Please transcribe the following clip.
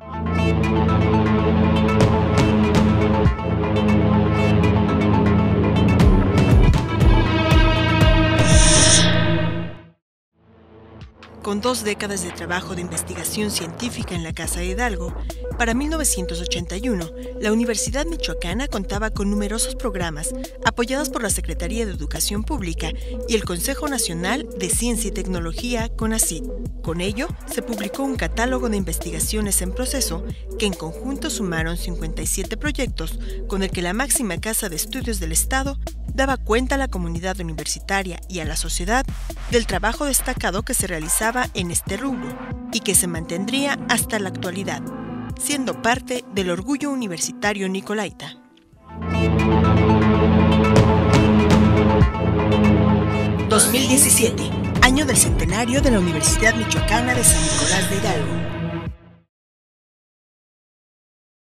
Thank you. Con dos décadas de trabajo de investigación científica en la Casa Hidalgo, para 1981, la Universidad Michoacana contaba con numerosos programas apoyados por la Secretaría de Educación Pública y el Consejo Nacional de Ciencia y Tecnología, CONACYT. Con ello, se publicó un catálogo de investigaciones en proceso que en conjunto sumaron 57 proyectos, con el que la máxima casa de estudios del Estado daba cuenta a la comunidad universitaria y a la sociedad del trabajo destacado que se realizaba en este rubro y que se mantendría hasta la actualidad, siendo parte del orgullo universitario nicolaita. ...2017... Año del centenario de la Universidad Michoacana de San Nicolás de Hidalgo.